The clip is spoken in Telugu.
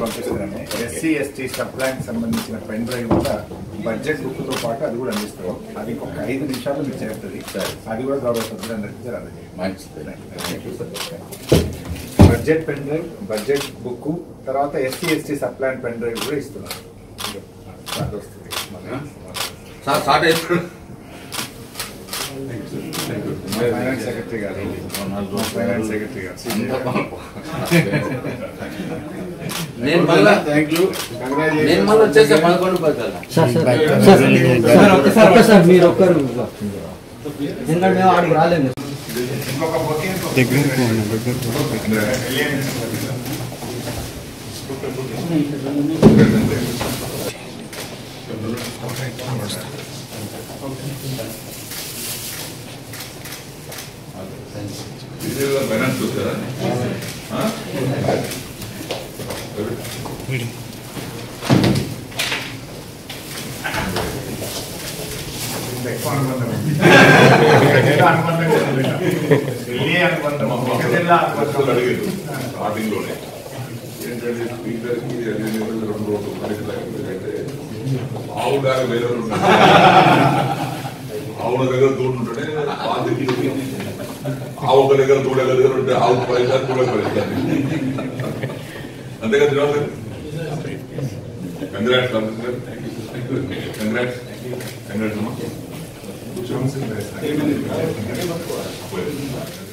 పంపిస్తున్నాను ఎస్సీ ఎస్టీ సప్లైకి సంబంధించిన పెన్ డ్రైవ్ కూడా బడ్జెట్ బుక్తో పాటు అది కూడా అందిస్తాం అది ఒక ఐదు నిమిషాలు మీకు చేరుతుంది అది కూడా గౌరవ సభ్యులందరికీ sir budget pen drive budget book తర్వాత SC ST supply pen drive కూడా ఇస్తున్నాం అది వస్తుంది మళ్ళీ. సార్ స్టార్ట్ అయిపోయాడు ఫైనాన్స్ సెక్రటరీ గారు ఫైనాన్స్ సెక్రటరీ గారు నేను మళ్ళా థ్యాంక్ యూ నేను మళ్ళీ వచ్చేసే పదకొండు పదాలు సార్ సార్ సార్ సార్ ఒక్కసారి ఒక్కసారి మీరు ఒక్కరు ఎందుకంటే ఆడికి రాలేము De grupo, no, Correcto, ಇದೆಲ್ಲ ಫೈನಾನ್ಸ್ ಗೊತ್ತಾ ಹಾಂ ಬಿಡಿ అనుబంధం ఒక జిల్లా అనుబంధం అడిగారు స్టార్టింగ్ లోనే ఏంటంటే స్పీకర్ కి అది ఇది రెండు రోజులు పరీక్షలు అయిపోయిందంటే ఆవు దాకా వేరే ఆవుల దగ్గర దూడు ఉంటుంటే పాతికి ఆవు ఒక దగ్గర దూడ దగ్గర ఉంటే ఆవు పైసలు దూడ పైసలు అంతే కదా దివాకర్ కంగ్రాట్స్ కంగ్రాట్స్ కంగ్రాట్స్ అమ్మా Johnson, that's